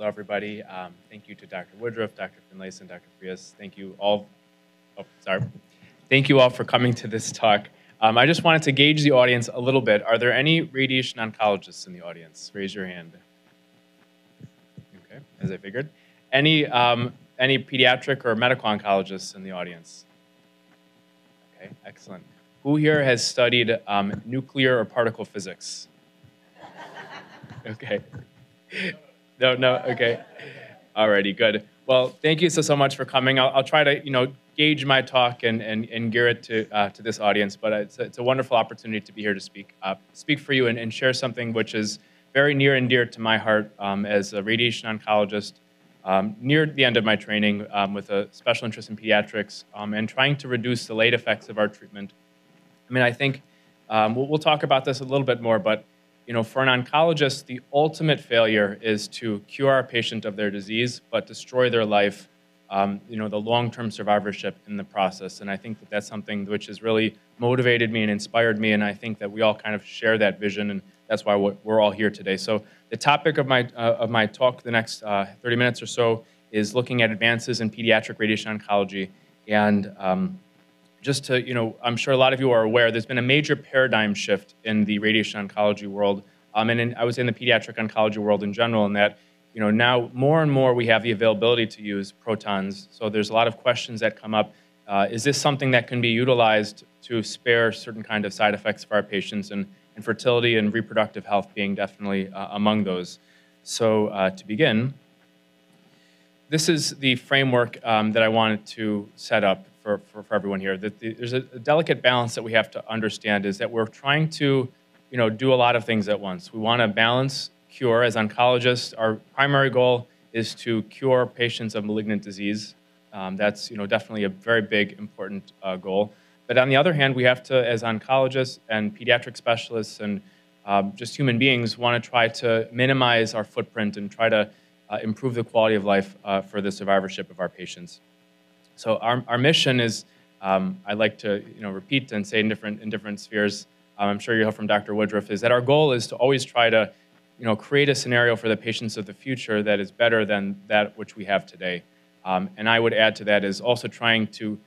Hello, everybody. Um, thank you to Dr. Woodruff, Dr. Finlayson, Dr. Frias. Thank you all. Oh, sorry. Thank you all for coming to this talk. Um, I just wanted to gauge the audience a little bit. Are there any radiation oncologists in the audience? Raise your hand. Okay, as I figured. Any um, any pediatric or medical oncologists in the audience? Okay, excellent. Who here has studied um, nuclear or particle physics? Okay. No, no, okay. Alrighty, good. Well, thank you so, so much for coming. I'll, I'll try to, you know, gauge my talk and, and, and gear it to, uh, to this audience, but it's a, it's a wonderful opportunity to be here to speak, uh, speak for you and, and share something which is very near and dear to my heart um, as a radiation oncologist, um, near the end of my training um, with a special interest in pediatrics um, and trying to reduce the late effects of our treatment. I mean, I think um, we'll, we'll talk about this a little bit more, but you know, for an oncologist, the ultimate failure is to cure a patient of their disease, but destroy their life, um, you know, the long-term survivorship in the process. And I think that that's something which has really motivated me and inspired me, and I think that we all kind of share that vision, and that's why we're all here today. So the topic of my, uh, of my talk, the next uh, 30 minutes or so, is looking at advances in pediatric radiation oncology. And um, just to, you know, I'm sure a lot of you are aware, there's been a major paradigm shift in the radiation oncology world, um, and in, I was in the pediatric oncology world in general, in that, you know, now more and more we have the availability to use protons. So there's a lot of questions that come up. Uh, is this something that can be utilized to spare certain kind of side effects for our patients, and, and fertility and reproductive health being definitely uh, among those. So uh, to begin, this is the framework um, that I wanted to set up for, for, for everyone here. That the, there's a, a, delicate balance that we have to understand is that we're trying to, you know, do a lot of things at once. We want to balance cure as oncologists. Our primary goal is to cure patients of malignant disease. Um, that's, you know, definitely a very big, important uh, goal. But on the other hand, we have to, as oncologists and pediatric specialists and um, just human beings, want to try to minimize our footprint and try to improve the quality of life uh, for the survivorship of our patients. So our, our mission is, um, I like to you know, repeat and say in different, in different spheres, um, I'm sure you heard from Dr. Woodruff, is that our goal is to always try to you know, create a scenario for the patients of the future that is better than that which we have today. Um, and I would add to that is also trying to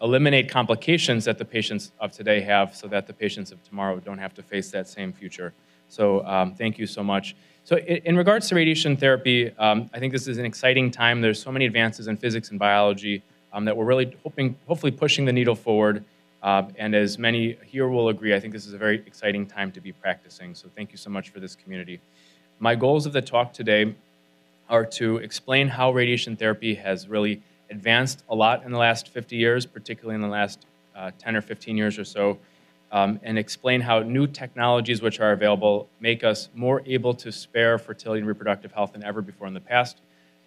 eliminate complications that the patients of today have so that the patients of tomorrow don't have to face that same future. So um, thank you so much. So in, regards to radiation therapy, um, I think this is an exciting time. There's so many advances in physics and biology um, that we're really hoping, hopefully pushing the needle forward. Uh, and as many here will agree, I think this is a very exciting time to be practicing. So thank you so much for this community. My goals of the talk today are to explain how radiation therapy has really advanced a lot in the last 50 years, particularly in the last uh, 10 or 15 years or so, um, and explain how new technologies which are available make us more able to spare fertility and reproductive health than ever before in the past,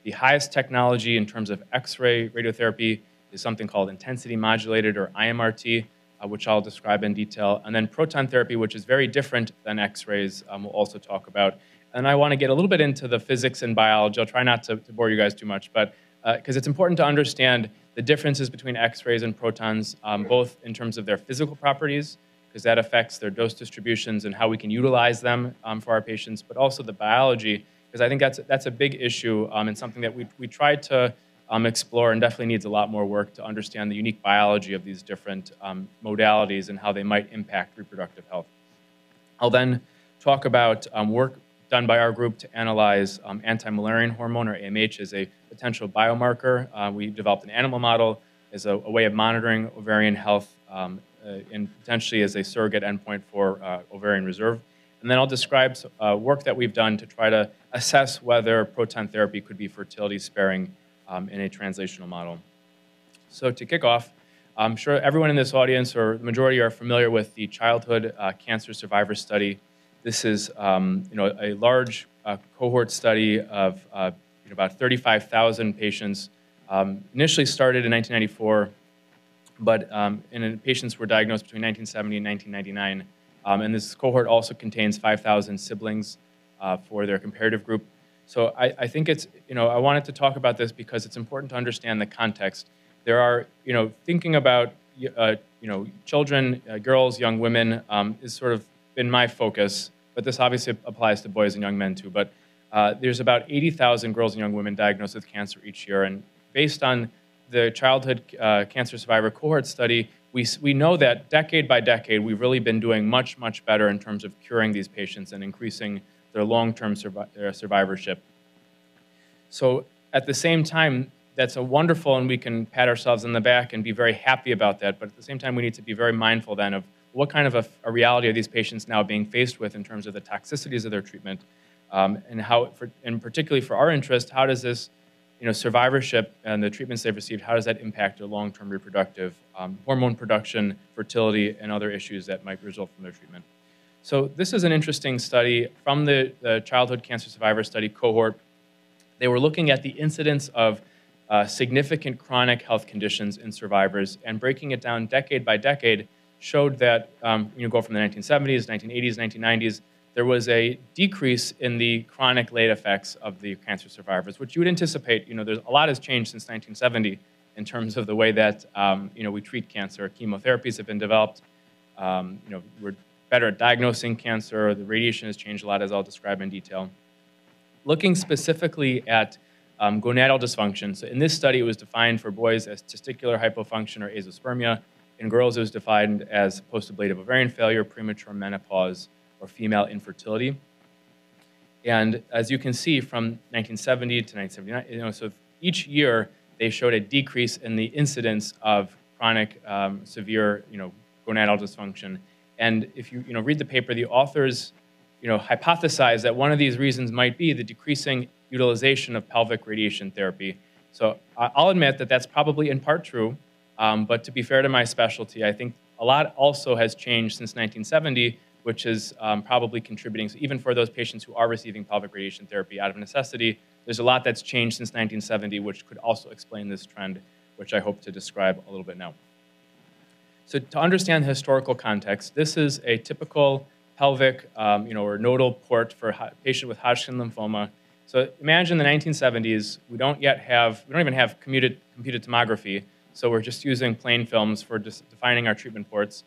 the highest technology in terms of X-ray radiotherapy is something called intensity modulated or IMRT, uh, which I'll describe in detail. And then proton therapy, which is very different than X-rays, um, we'll also talk about. And I want to get a little bit into the physics and biology. I'll try not to, to bore you guys too much, but because uh, it's important to understand the differences between X-rays and protons, um, both in terms of their physical properties, because that affects their dose distributions and how we can utilize them um, for our patients, but also the biology, because I think that's that's a big issue um, and something that we we tried to um, explore and definitely needs a lot more work to understand the unique biology of these different um, modalities and how they might impact reproductive health. I'll then talk about um, work done by our group to analyze um, anti-Müllerian hormone or AMH as a potential biomarker. Uh, we developed an animal model as a, a way of monitoring ovarian health um, and potentially as a surrogate endpoint for uh, ovarian reserve. And then I'll describe uh, work that we've done to try to assess whether proton therapy could be fertility sparing um, in a translational model. So to kick off, I'm sure everyone in this audience or the majority are familiar with the Childhood uh, Cancer Survivor Study. This is um, you know, a large uh, cohort study of uh, you know, about 35,000 patients. Um, initially started in 1994, but um, and patients were diagnosed between 1970 and 1999. Um, and this cohort also contains 5,000 siblings uh, for their comparative group. So I, I, think it's, you know, I wanted to talk about this because it's important to understand the context. There are, you know, thinking about, uh, you know, children, uh, girls, young women um, is sort of been my focus, but this obviously applies to boys and young men too. But uh, there's about 80,000 girls and young women diagnosed with cancer each year. And based on the childhood uh, cancer survivor cohort study, we, we know that decade by decade, we've really been doing much, much better in terms of curing these patients and increasing their long-term survi survivorship. So at the same time, that's a wonderful, and we can pat ourselves on the back and be very happy about that. But at the same time, we need to be very mindful then of what kind of a, a reality are these patients now being faced with in terms of the toxicities of their treatment, um, and how, for, and particularly for our interest, how does this, you know, survivorship and the treatments they've received, how does that impact their long-term reproductive um, hormone production, fertility, and other issues that might result from their treatment? So this is an interesting study from the, the childhood cancer survivor study cohort. They were looking at the incidence of uh, significant chronic health conditions in survivors and breaking it down decade by decade showed that um, you know, go from the 1970s, 1980s, 1990s, there was a decrease in the chronic late effects of the cancer survivors, which you would anticipate. You know, there's a lot has changed since 1970 in terms of the way that um, you know we treat cancer. Chemotherapies have been developed. Um, you know, we're better at diagnosing cancer. The radiation has changed a lot, as I'll describe in detail. Looking specifically at um, gonadal dysfunction. So in this study, it was defined for boys as testicular hypofunction or azoospermia. In girls, it was defined as post-ablative ovarian failure, premature menopause, or female infertility. And as you can see from 1970 to 1979, you know, so each year they showed a decrease in the incidence of chronic um, severe, you know, gonadal dysfunction. And if you, you know, read the paper, the authors, you know, hypothesized that one of these reasons might be the decreasing utilization of pelvic radiation therapy. So I'll admit that that's probably in part true, um, but to be fair to my specialty, I think a lot also has changed since 1970, which is um, probably contributing. So even for those patients who are receiving pelvic radiation therapy out of necessity, there's a lot that's changed since 1970, which could also explain this trend, which I hope to describe a little bit now. So to understand the historical context, this is a typical pelvic, um, you know, or nodal port for a patient with Hodgkin lymphoma. So imagine the 1970s, we don't yet have, we don't even have computed, computed tomography. So we're just using plain films for defining our treatment ports.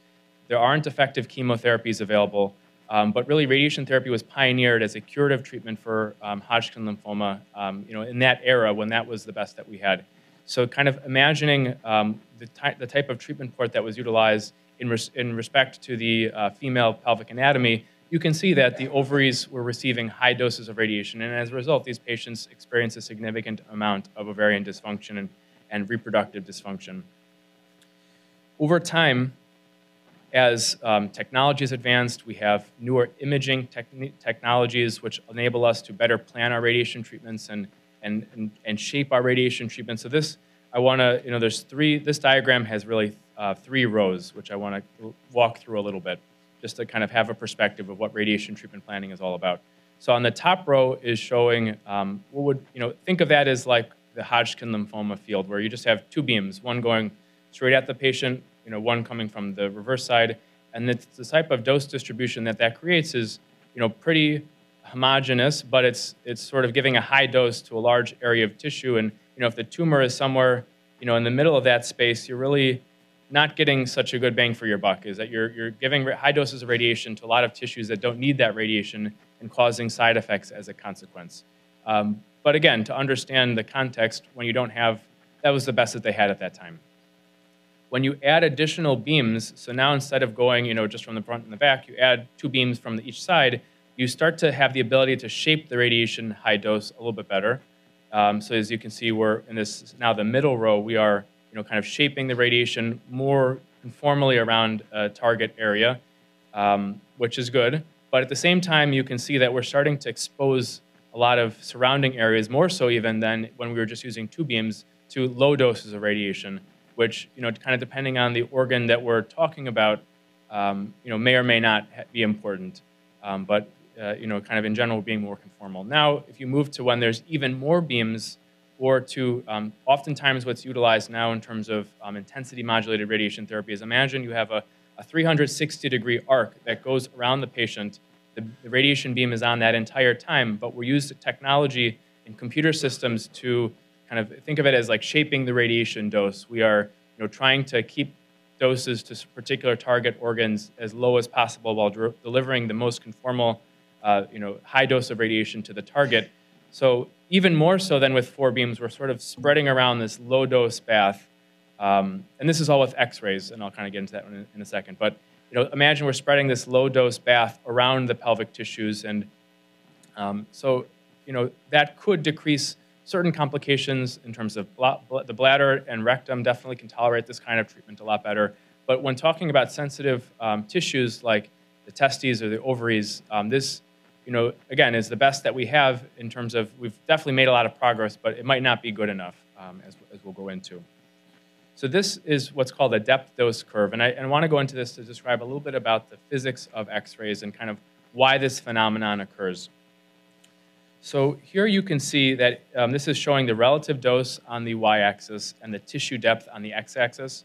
There aren't effective chemotherapies available, um, but really radiation therapy was pioneered as a curative treatment for um, Hodgkin lymphoma, um, you know, in that era when that was the best that we had. So kind of imagining um, the, ty the, type of treatment port that was utilized in, res in respect to the uh, female pelvic anatomy, you can see that the ovaries were receiving high doses of radiation, and as a result, these patients experienced a significant amount of ovarian dysfunction and and reproductive dysfunction. Over time, as um, technology has advanced, we have newer imaging technologies which enable us to better plan our radiation treatments and, and, and, and shape our radiation treatments. So this, I want to, you know, there's three, this diagram has really uh, three rows, which I want to walk through a little bit, just to kind of have a perspective of what radiation treatment planning is all about. So on the top row is showing, um, what would, you know, think of that as like the Hodgkin lymphoma field, where you just have two beams, one going straight at the patient, you know, one coming from the reverse side, and it's the type of dose distribution that that creates is, you know, pretty homogeneous, but it's it's sort of giving a high dose to a large area of tissue, and you know, if the tumor is somewhere, you know, in the middle of that space, you're really not getting such a good bang for your buck. Is that you're you're giving high doses of radiation to a lot of tissues that don't need that radiation and causing side effects as a consequence. Um, but again, to understand the context, when you don't have, that was the best that they had at that time. When you add additional beams, so now instead of going, you know, just from the front and the back, you add two beams from each side, you start to have the ability to shape the radiation high dose a little bit better. Um, so as you can see, we're in this now the middle row, we are, you know, kind of shaping the radiation more conformally around a target area, um, which is good. But at the same time, you can see that we're starting to expose a lot of surrounding areas, more so even than when we were just using two beams, to low doses of radiation, which, you know, kind of depending on the organ that we're talking about, um, you know, may or may not be important. Um, but, uh, you know, kind of in general being more conformal. Now, if you move to when there's even more beams, or to um, oftentimes what's utilized now in terms of um, intensity modulated radiation therapy is imagine you have a, a 360 degree arc that goes around the patient the, the radiation beam is on that entire time, but we use technology and computer systems to kind of think of it as like shaping the radiation dose. We are you know, trying to keep doses to particular target organs as low as possible while delivering the most conformal uh, you know, high dose of radiation to the target. So even more so than with four beams, we're sort of spreading around this low dose bath. Um, and this is all with X-rays, and I'll kind of get into that in, in a second. But you know, imagine we're spreading this low dose bath around the pelvic tissues, and um, so you know that could decrease certain complications in terms of the bladder and rectum. Definitely can tolerate this kind of treatment a lot better. But when talking about sensitive um, tissues like the testes or the ovaries, um, this you know, again, is the best that we have in terms of we've definitely made a lot of progress, but it might not be good enough, um, as, as we'll go into. So this is what's called a depth dose curve, and I, and I want to go into this to describe a little bit about the physics of X-rays and kind of why this phenomenon occurs. So here you can see that um, this is showing the relative dose on the y-axis and the tissue depth on the x-axis.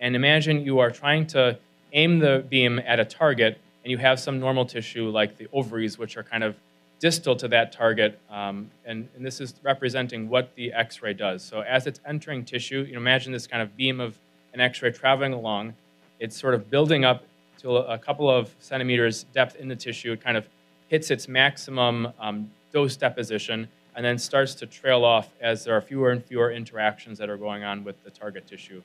And imagine you are trying to aim the beam at a target and you have some normal tissue like the ovaries, which are kind of distal to that target, um, and, and, this is representing what the X-ray does. So as it's entering tissue, you know, imagine this kind of beam of an X-ray traveling along. It's sort of building up to a, couple of centimeters depth in the tissue. It kind of hits its maximum um, dose deposition and then starts to trail off as there are fewer and fewer interactions that are going on with the target tissue.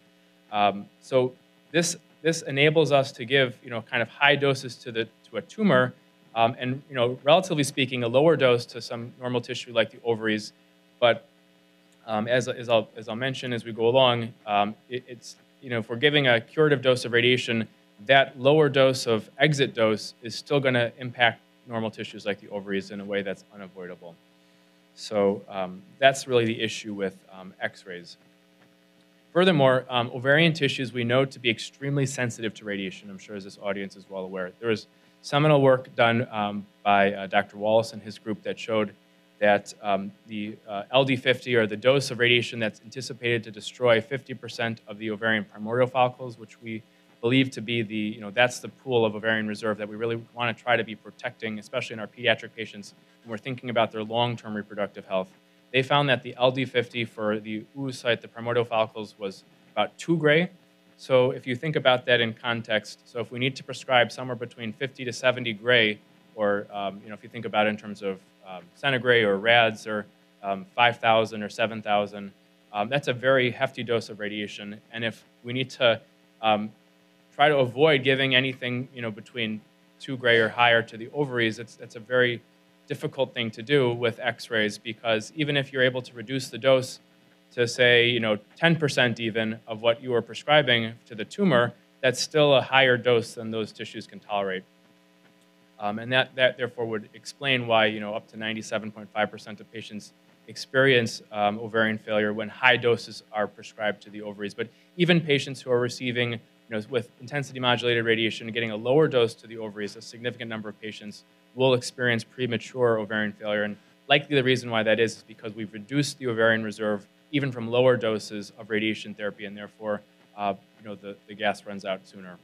Um, so this this enables us to give, you know, kind of high doses to, the, to a tumor, um, and, you know, relatively speaking, a lower dose to some normal tissue like the ovaries. But um, as, as, I'll, as I'll mention as we go along, um, it, it's, you know, if we're giving a curative dose of radiation, that lower dose of exit dose is still going to impact normal tissues like the ovaries in a way that's unavoidable. So um, that's really the issue with um, X-rays. Furthermore, um, ovarian tissues we know to be extremely sensitive to radiation. I'm sure as this audience is well aware. There was seminal work done um, by uh, Dr. Wallace and his group that showed that um, the uh, LD50 or the dose of radiation that's anticipated to destroy 50% of the ovarian primordial follicles, which we believe to be the, you know, that's the pool of ovarian reserve that we really want to try to be protecting, especially in our pediatric patients when we're thinking about their long-term reproductive health. They found that the LD50 for the oocyte, the primordial follicles, was about 2 gray. So if you think about that in context, so if we need to prescribe somewhere between 50 to 70 gray, or um, you know, if you think about it in terms of um, centigray or rads or um, 5,000 or 7,000, um, that's a very hefty dose of radiation. And if we need to um, try to avoid giving anything you know, between 2 gray or higher to the ovaries, it's, it's a very difficult thing to do with x-rays because even if you're able to reduce the dose to say, you know, 10% even of what you are prescribing to the tumor, that's still a higher dose than those tissues can tolerate. Um, and that, that therefore would explain why, you know, up to 97.5% of patients experience um, ovarian failure when high doses are prescribed to the ovaries. But even patients who are receiving, you know, with intensity modulated radiation, getting a lower dose to the ovaries, a significant number of patients will experience premature ovarian failure. And likely the reason why that is is because we've reduced the ovarian reserve even from lower doses of radiation therapy, and therefore, uh, you know, the, the gas runs out sooner.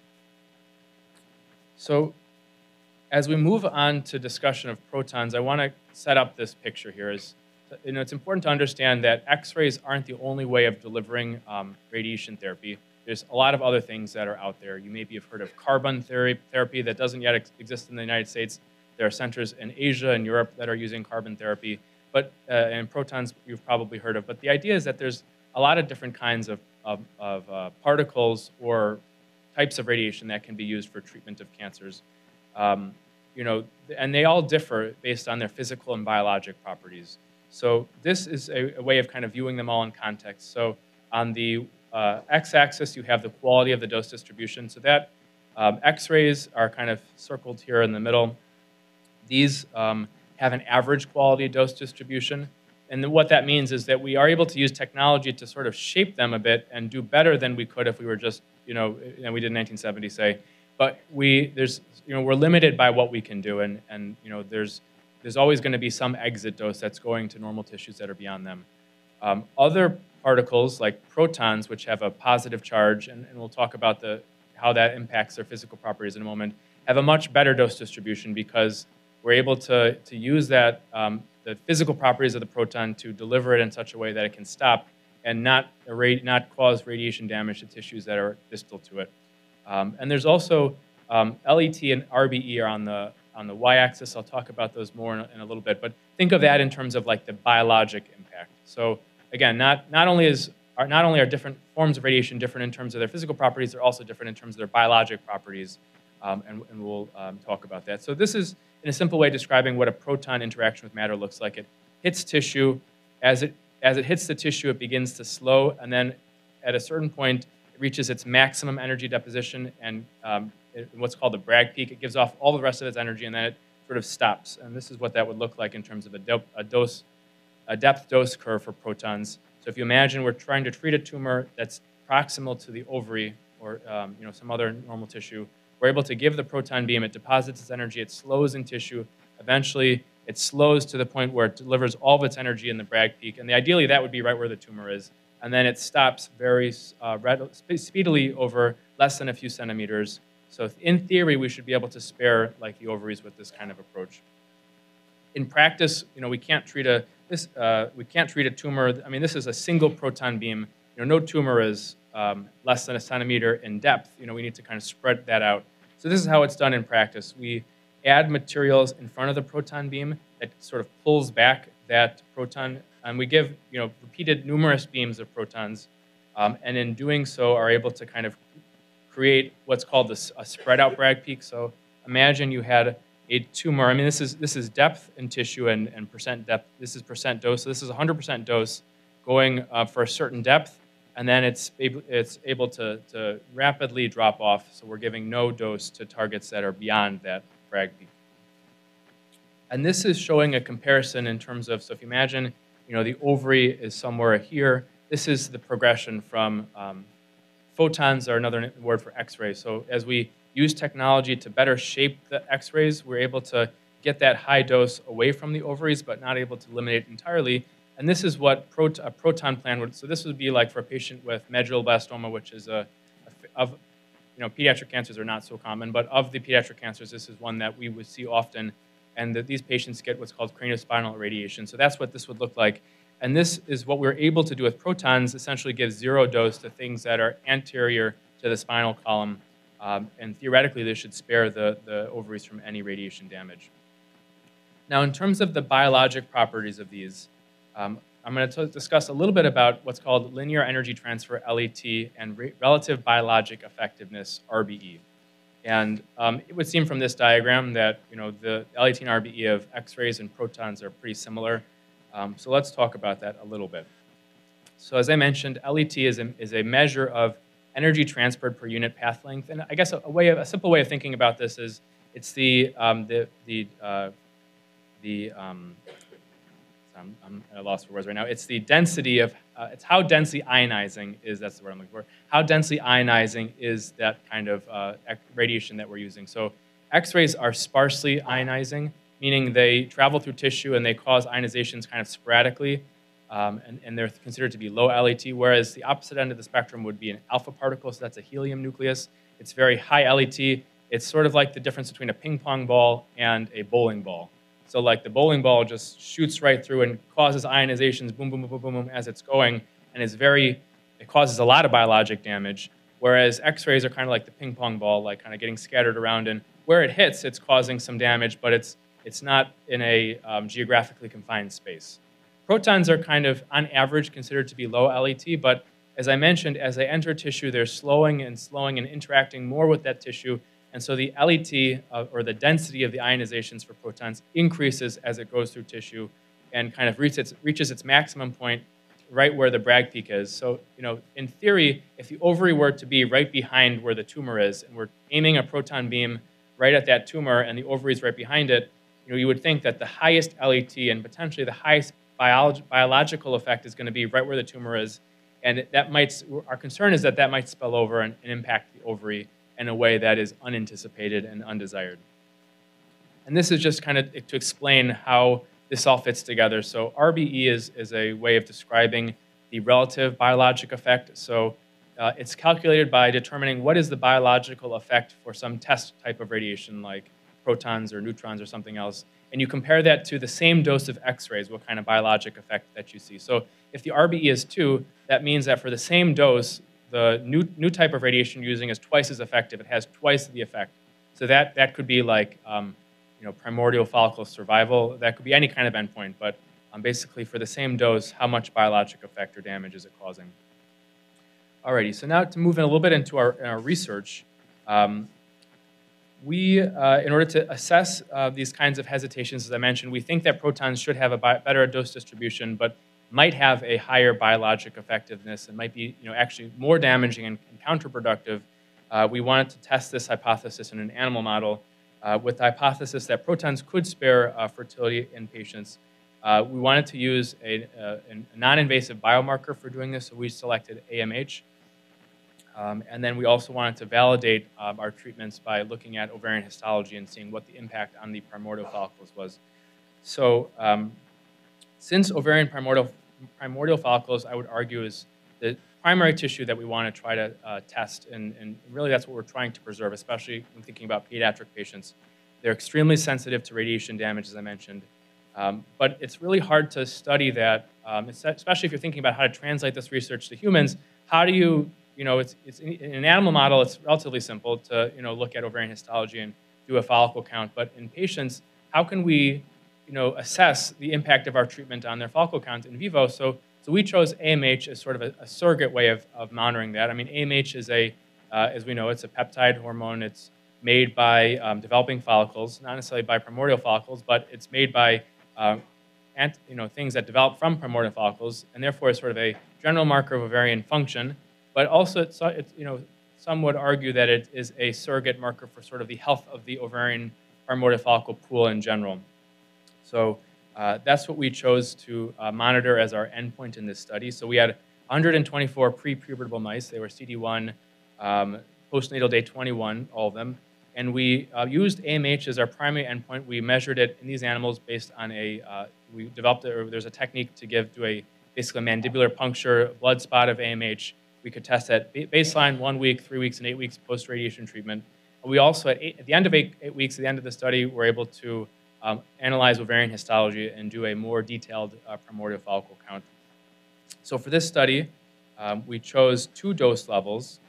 So as we move on to discussion of protons, I want to set up this picture here. Is, you know, it's important to understand that X-rays aren't the only way of delivering um, radiation therapy. There's a lot of other things that are out there. You maybe have heard of carbon therapy that doesn't yet ex exist in the United States. There are centers in Asia and Europe that are using carbon therapy, but uh, and protons you've probably heard of. But the idea is that there's a lot of different kinds of, of, of uh, particles or types of radiation that can be used for treatment of cancers. Um, you know, and they all differ based on their physical and biologic properties. So this is a, a way of kind of viewing them all in context. So on the uh, x-axis, you have the quality of the dose distribution. So that um, X-rays are kind of circled here in the middle. These um, have an average quality dose distribution. And what that means is that we are able to use technology to sort of shape them a bit and do better than we could if we were just, you know, and we did in 1970, say. But we, there's, you know, we're limited by what we can do. And, and you know, there's, there's always going to be some exit dose that's going to normal tissues that are beyond them. Um, other particles, like protons, which have a positive charge, and, and we'll talk about the, how that impacts their physical properties in a moment, have a much better dose distribution because we're able to, to use that, um, the physical properties of the proton to deliver it in such a way that it can stop and not, not cause radiation damage to tissues that are distal to it. Um, and there's also um, LET and RBE are on the, on the y-axis. I'll talk about those more in a, in a, little bit. But think of that in terms of like the biologic impact. So again, not, not, only is, are, not only are different forms of radiation different in terms of their physical properties, they're also different in terms of their biologic properties. Um, and, and, we'll um, talk about that. So this is, in a simple way, describing what a proton interaction with matter looks like. It hits tissue. As it, as it hits the tissue, it begins to slow, and then at a certain point, it reaches its maximum energy deposition and um, it, what's called the Bragg peak. It gives off all the rest of its energy, and then it sort of stops. And this is what that would look like in terms of a, do a dose, a depth dose curve for protons. So if you imagine we're trying to treat a tumor that's proximal to the ovary or um, you know, some other normal tissue, we're able to give the proton beam, it deposits its energy, it slows in tissue. Eventually, it slows to the point where it delivers all of its energy in the Bragg peak. And the, ideally, that would be right where the tumor is. And then it stops very uh, speedily over less than a few centimeters. So in theory, we should be able to spare like the ovaries with this kind of approach. In practice, you know, we can't treat a this uh, we can't treat a tumor. I mean, this is a single proton beam. You know, no tumor is um, less than a centimeter in depth, you know, we need to kind of spread that out. So this is how it's done in practice. We add materials in front of the proton beam that sort of pulls back that proton, and we give, you know, repeated numerous beams of protons, um, and in doing so are able to kind of create what's called this, a spread out Bragg peak. So imagine you had a tumor. I mean, this is this is depth in tissue and, and percent depth. This is percent dose. So this is 100% dose going uh, for a certain depth and then it's able, it's able to, to rapidly drop off. So we're giving no dose to targets that are beyond that Bragg peak. And this is showing a comparison in terms of, so if you imagine, you know, the ovary is somewhere here. This is the progression from um, photons are another word for X-rays. So as we use technology to better shape the X-rays, we're able to get that high dose away from the ovaries, but not able to eliminate it entirely. And this is what prot a proton plan would, so this would be like for a patient with medulloblastoma, which is a, a, of, you know, pediatric cancers are not so common, but of the pediatric cancers, this is one that we would see often. And that these patients get what's called craniospinal irradiation. So that's what this would look like. And this is what we're able to do with protons, essentially give zero dose to things that are anterior to the spinal column. Um, and theoretically, this should spare the, the ovaries from any radiation damage. Now, in terms of the biologic properties of these, um, I'm going to discuss a little bit about what's called linear energy transfer, LET, and re relative biologic effectiveness, RBE. And um, it would seem from this diagram that you know the LET and RBE of X-rays and protons are pretty similar. Um, so let's talk about that a little bit. So as I mentioned, LET is a, is a measure of energy transferred per unit path length. And I guess a, a way of, a simple way of thinking about this is it's the, um, the, the, uh, the um, I'm, I'm at a loss for words right now. It's the density of, uh, it's how densely ionizing is, that's the word I'm looking for, how densely ionizing is that kind of uh, radiation that we're using. So X-rays are sparsely ionizing, meaning they travel through tissue and they cause ionizations kind of sporadically, um, and, and, they're considered to be low LET, whereas the opposite end of the spectrum would be an alpha particle, so that's a helium nucleus. It's very high LET. It's sort of like the difference between a ping pong ball and a bowling ball. So like the bowling ball just shoots right through and causes ionizations, boom, boom, boom, boom, boom, boom, as it's going, and is very, it causes a lot of biologic damage. Whereas X-rays are kind of like the ping pong ball, like kind of getting scattered around, and where it hits, it's causing some damage, but it's it's not in a um, geographically confined space. Protons are kind of, on average, considered to be low LET, but as I mentioned, as they enter tissue, they're slowing and slowing and interacting more with that tissue and so the LET, uh, or the density of the ionizations for protons, increases as it goes through tissue and kind of reaches its, reaches its maximum point right where the Bragg peak is. So, you know, in theory, if the ovary were to be right behind where the tumor is, and we're aiming a proton beam right at that tumor and the ovary is right behind it, you know, you would think that the highest LET and potentially the highest biolog biological effect is going to be right where the tumor is. And that might, our concern is that that might spill over and, and impact the ovary in a way that is unanticipated and undesired. And this is just kind of to explain how this all fits together. So RBE is, is a way of describing the relative biologic effect. So uh, it's calculated by determining what is the biological effect for some test type of radiation like protons or neutrons or something else. And you compare that to the same dose of X-rays, what kind of biologic effect that you see. So if the RBE is 2, that means that for the same dose, the new, new type of radiation you're using is twice as effective. It has twice the effect. So that, that could be like, um, you know, primordial follicle survival. That could be any kind of endpoint, but um, basically for the same dose, how much biologic effect or damage is it causing? Alrighty, so now to move in a little bit into our, our research, um, we, uh, in order to assess uh, these kinds of hesitations, as I mentioned, we think that protons should have a better dose distribution, but might have a higher biologic effectiveness and might be, you know, actually more damaging and, and counterproductive. Uh, we wanted to test this hypothesis in an animal model uh, with the hypothesis that protons could spare uh, fertility in patients. Uh, we wanted to use a, a non-invasive biomarker for doing this, so we selected AMH. Um, and then we also wanted to validate um, our treatments by looking at ovarian histology and seeing what the impact on the primordial follicles was. So um, since ovarian primordial, primordial follicles, I would argue, is the primary tissue that we want to try to uh, test, and, and, really that's what we're trying to preserve, especially when thinking about pediatric patients. They're extremely sensitive to radiation damage, as I mentioned. Um, but it's really hard to study that, um, especially if you're thinking about how to translate this research to humans. How do you you know, it's, it's in an animal model, it's relatively simple to, you know, look at ovarian histology and do a follicle count. But in patients, how can we, you know, assess the impact of our treatment on their follicle count in vivo? So, so we chose AMH as sort of a, a surrogate way of, of monitoring that. I mean, AMH is a, uh, as we know, it's a peptide hormone. It's made by um, developing follicles, not necessarily by primordial follicles, but it's made by uh, ant, you know, things that develop from primordial follicles, and therefore is sort of a general marker of ovarian function but also it's, it's, you know, some would argue that it is a surrogate marker for sort of the health of the ovarian primordial follicle pool in general. So uh, that's what we chose to uh, monitor as our endpoint in this study. So we had 124 pre-pubertable mice. They were CD1, um, postnatal day 21, all of them. And we uh, used AMH as our primary endpoint. We measured it in these animals based on a, uh, we developed, a, there's a technique to give, to a basically mandibular puncture, blood spot of AMH, we could test at baseline, one week, three weeks, and eight weeks post radiation treatment. We also, at, eight, at the end of eight, eight, weeks, at the end of the study, were able to um, analyze ovarian histology and do a more detailed uh, primordial follicle count. So for this study, um, we chose two dose levels.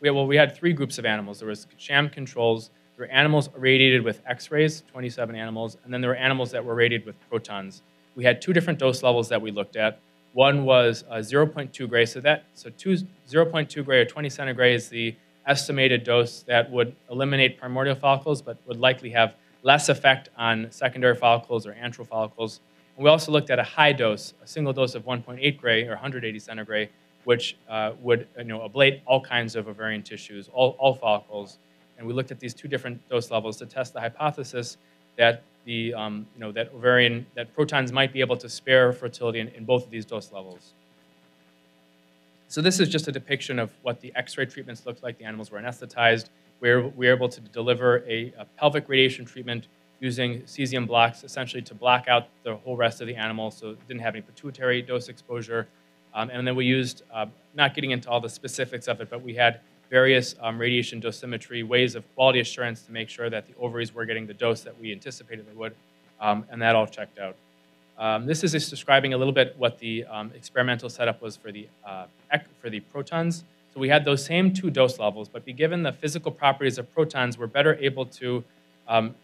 We, well, we had three groups of animals. There was sham controls. There were animals irradiated with X-rays, 27 animals, and then there were animals that were irradiated with protons. We had two different dose levels that we looked at. One was 0.2 gray. So that so two, 0.2 gray or 20 centigray is the estimated dose that would eliminate primordial follicles, but would likely have less effect on secondary follicles or antral follicles. And we also looked at a high dose, a single dose of 1.8 gray or 180 centigray, which uh, would you know, ablate all kinds of ovarian tissues, all, all follicles. And we looked at these two different dose levels to test the hypothesis that the, um, you know, that ovarian, that protons might be able to spare fertility in, in both of these dose levels. So this is just a depiction of what the X-ray treatments looked like. The animals were anesthetized. We were, we were able to deliver a, a, pelvic radiation treatment using cesium blocks, essentially to block out the whole rest of the animal, so it didn't have any pituitary dose exposure. Um, and then we used, uh, not getting into all the specifics of it, but we had various um, radiation dosimetry ways of quality assurance to make sure that the ovaries were getting the dose that we anticipated they would, um, and that all checked out. Um, this is just describing a little bit what the um, experimental setup was for the, uh, for the protons. So we had those same two dose levels, but be given the physical properties of protons, we're better able to um,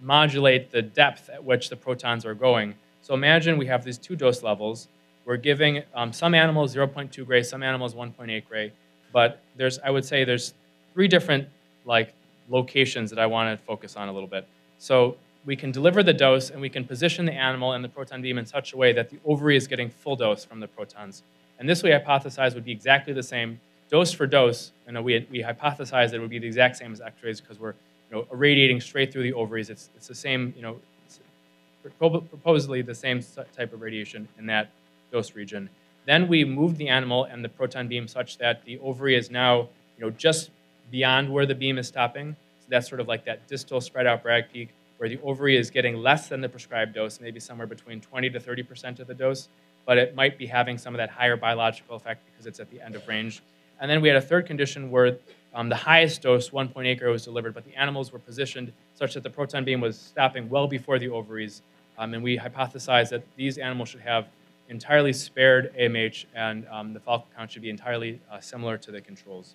modulate the depth at which the protons are going. So imagine we have these two dose levels. We're giving um, some animals 0.2 gray, some animals 1.8 gray but there's I would say there's three different like locations that I want to focus on a little bit. So we can deliver the dose and we can position the animal and the proton beam in such a way that the ovary is getting full dose from the protons. And this we hypothesize would be exactly the same dose for dose. You know, we, we hypothesize that it would be the exact same as X-rays because we're you know, irradiating straight through the ovaries. It's, it's the same, you know, proposedly the same type of radiation in that dose region. Then we moved the animal and the proton beam such that the ovary is now you know, just beyond where the beam is stopping. So that's sort of like that distal spread out Bragg peak where the ovary is getting less than the prescribed dose, maybe somewhere between 20 to 30% of the dose, but it might be having some of that higher biological effect because it's at the end of range. And then we had a third condition where um, the highest dose, 1.8 gray, was delivered, but the animals were positioned such that the proton beam was stopping well before the ovaries. Um, and we hypothesized that these animals should have entirely spared AMH, and um, the follicle count should be entirely uh, similar to the controls.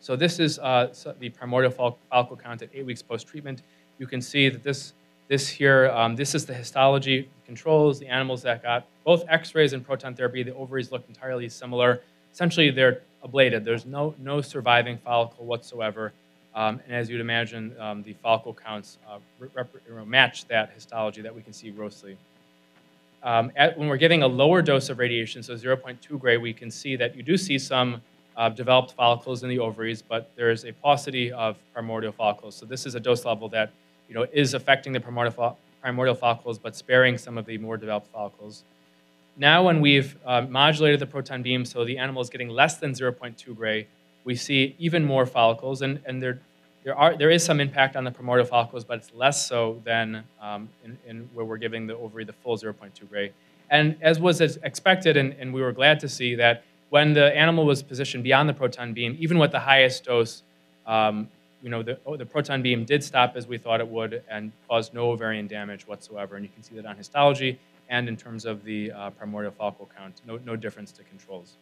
So this is uh, the primordial follicle count at eight weeks post-treatment. you can see that this, this here, um, this is the histology controls, the animals that got both X-rays and proton therapy. The ovaries look entirely similar. Essentially, they're ablated. There's no, no surviving follicle whatsoever. Um, and as you'd imagine, um, the follicle counts uh, match that histology that we can see grossly. Um, at, when we're giving a lower dose of radiation, so 0.2 gray, we can see that you do see some uh, developed follicles in the ovaries, but there's a paucity of primordial follicles. So this is a dose level that you know, is affecting the primordial, primordial follicles, but sparing some of the more developed follicles. Now when we've uh, modulated the proton beam so the animal is getting less than 0.2 gray, we see even more follicles, and, and there, there, are, there is some impact on the primordial follicles, but it's less so than um, in, in, where we're giving the ovary the full 0.2 gray. And as was expected, and, and we were glad to see that when the animal was positioned beyond the proton beam, even with the highest dose, um, you know, the, oh, the proton beam did stop as we thought it would and caused no ovarian damage whatsoever. And you can see that on histology and in terms of the uh, primordial follicle count, no, no difference to controls.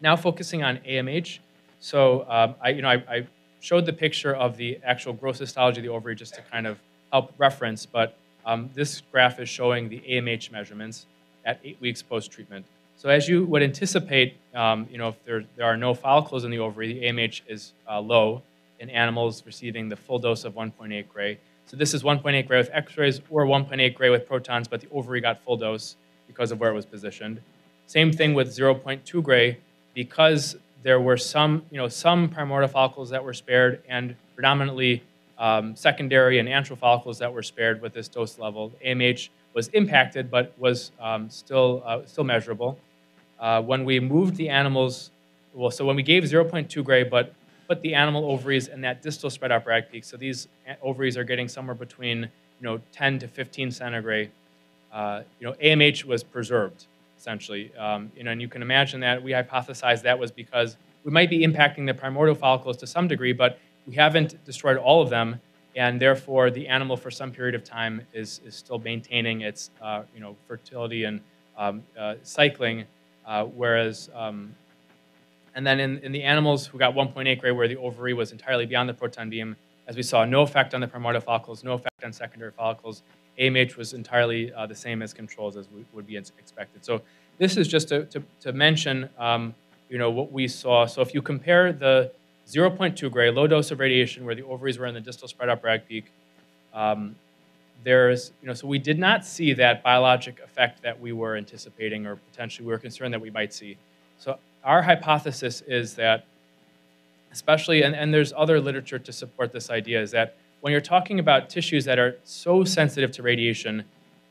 Now focusing on AMH. So um, I, you know, I, I, showed the picture of the actual gross histology of the ovary just to kind of help reference, but um, this graph is showing the AMH measurements at eight weeks post-treatment. So as you would anticipate, um, you know, if there, there are no follicles in the ovary, the AMH is uh, low in animals receiving the full dose of 1.8 gray. So this is 1.8 gray with X-rays or 1.8 gray with protons, but the ovary got full dose because of where it was positioned. Same thing with 0.2 gray, because there were some, you know, some primordial follicles that were spared and predominantly um, secondary and antral follicles that were spared with this dose level. AMH was impacted, but was um, still, uh, still measurable. Uh, when we moved the animals, well, so when we gave 0.2 gray, but put the animal ovaries in that distal spread out bragg peak. So these ovaries are getting somewhere between you know 10 to 15 centigray. Uh, you know, AMH was preserved essentially. Um, you know, and you can imagine that we hypothesized that was because we might be impacting the primordial follicles to some degree, but we haven't destroyed all of them, and therefore the animal for some period of time is, is still maintaining its uh, you know fertility and um, uh, cycling, uh, whereas um, and then in, in the animals who got 1.8 gray, where the ovary was entirely beyond the proton beam, as we saw, no effect on the primordial follicles, no effect on secondary follicles. AMH was entirely uh, the same as controls as would be expected. So this is just to, to, to mention, um, you know, what we saw. So if you compare the 0.2 gray, low dose of radiation, where the ovaries were in the distal spread out bragg peak, um, there's, you know, so we did not see that biologic effect that we were anticipating or potentially we were concerned that we might see. So our hypothesis is that, especially, and, and there's other literature to support this idea, is that when you're talking about tissues that are so sensitive to radiation,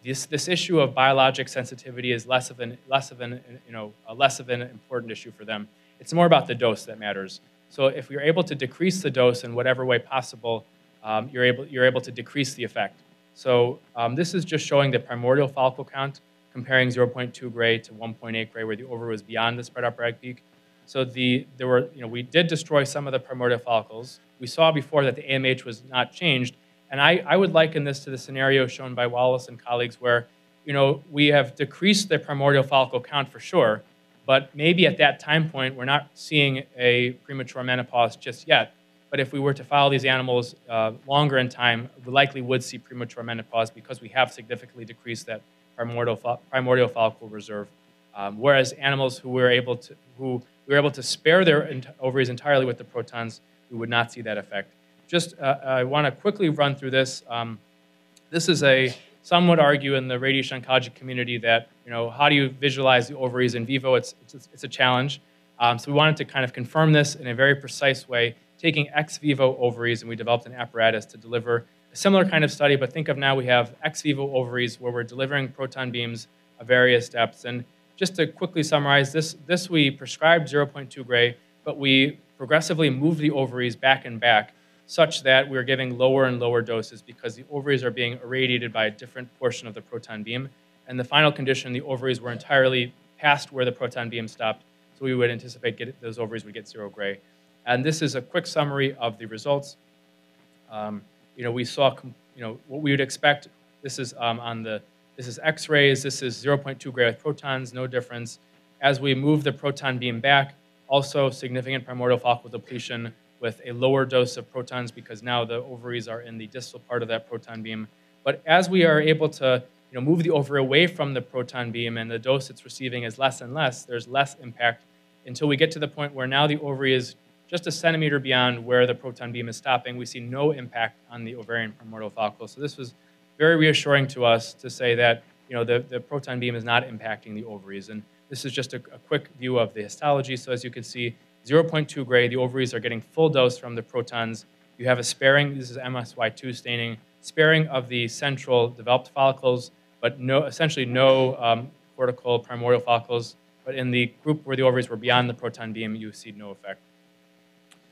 this, this issue of biologic sensitivity is less of an less of an you know less of an important issue for them. It's more about the dose that matters. So if you're able to decrease the dose in whatever way possible, um, you're able you're able to decrease the effect. So um, this is just showing the primordial follicle count comparing 0.2 gray to 1.8 gray, where the ovary was beyond the spread out bragg peak. So the, there were, you know, we did destroy some of the primordial follicles. We saw before that the AMH was not changed. And I, I would liken this to the scenario shown by Wallace and colleagues where, you know, we have decreased the primordial follicle count for sure, but maybe at that time point, we're not seeing a premature menopause just yet. But if we were to follow these animals uh, longer in time, we likely would see premature menopause because we have significantly decreased that primordial, primordial follicle reserve. Um, whereas animals who were able to who we were able to spare their ovaries entirely with the protons, we would not see that effect. Just uh, I want to quickly run through this. Um, this is a some would argue in the radiation oncology community that you know how do you visualize the ovaries in vivo? It's it's, it's a challenge. Um, so we wanted to kind of confirm this in a very precise way, taking ex vivo ovaries, and we developed an apparatus to deliver a similar kind of study, but think of now we have ex vivo ovaries where we're delivering proton beams of various depths. And just to quickly summarize, this, this we prescribed 0.2 gray, but we progressively moved the ovaries back and back such that we're giving lower and lower doses because the ovaries are being irradiated by a different portion of the proton beam. And the final condition, the ovaries were entirely past where the proton beam stopped, so we would anticipate get, those ovaries would get zero gray. And this is a quick summary of the results. Um, you know, we saw, you know, what we would expect. This is um, on the, this is X-rays. This is 0.2 gray with protons, no difference. As we move the proton beam back, also significant primordial follicle depletion with a lower dose of protons because now the ovaries are in the distal part of that proton beam. But as we are able to you know, move the ovary away from the proton beam and the dose it's receiving is less and less, there's less impact until we get to the point where now the ovary is just a centimeter beyond where the proton beam is stopping. We see no impact on the ovarian primordial follicle. So this was very reassuring to us to say that you know, the, the proton beam is not impacting the ovaries. And this is just a, a quick view of the histology. So as you can see, 0.2 gray, the ovaries are getting full dose from the protons. You have a sparing, this is MSY2 staining, sparing of the central developed follicles, but no, essentially no um, cortical primordial follicles. But in the group where the ovaries were beyond the proton beam, you see no effect.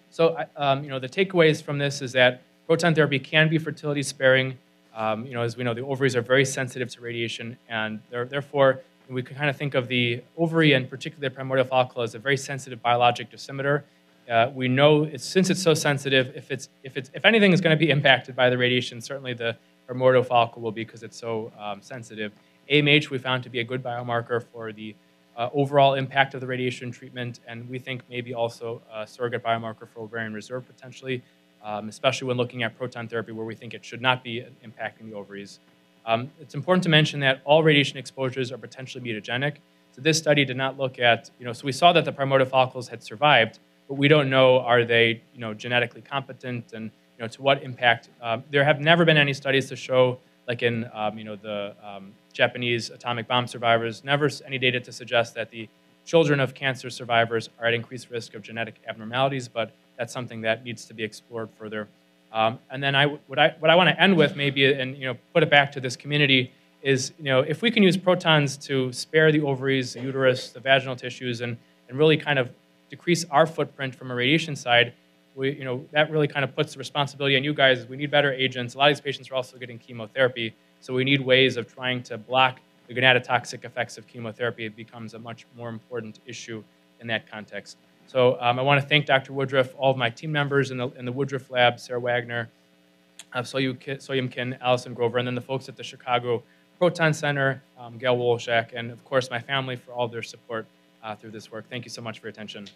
So, um, you know, the takeaways from this is that proton therapy can be fertility sparing. Um, you know, as we know, the ovaries are very sensitive to radiation, and therefore, we can kind of think of the ovary and particularly the primordial follicle as a very sensitive biologic dosimeter. Uh, we know it's, since it's so sensitive, if, it's, if, it's, if anything is going to be impacted by the radiation, certainly the primordial follicle will be because it's so um, sensitive. AMH we found to be a good biomarker for the uh, overall impact of the radiation treatment, and we think maybe also a surrogate biomarker for ovarian reserve potentially, um, especially when looking at proton therapy where we think it should not be impacting the ovaries. Um, it's important to mention that all radiation exposures are potentially mutagenic. So this study did not look at, you know, so we saw that the primordial follicles had survived, but we don't know are they, you know, genetically competent and, you know, to what impact. Um, there have never been any studies to show, like in, um, you know, the um, Japanese atomic bomb survivors, never any data to suggest that the children of cancer survivors are at increased risk of genetic abnormalities, but that's something that needs to be explored further. Um, and then I, what I, what I want to end with maybe, and you know, put it back to this community, is you know, if we can use protons to spare the ovaries, the uterus, the vaginal tissues, and, and really kind of decrease our footprint from a radiation side, we, you know, that really kind of puts the responsibility on you guys. We need better agents. A lot of these patients are also getting chemotherapy. So we need ways of trying to block the gonadotoxic effects of chemotherapy. Becomes a much more important issue in that context. So um, I want to thank Dr. Woodruff, all of my team members in the, in the Woodruff Lab, Sarah Wagner, uh, Soyoun Kim, Allison Grover, and then the folks at the Chicago Proton Center, um, Gail Wolshak, and of course my family for all their support uh, through this work. Thank you so much for your attention.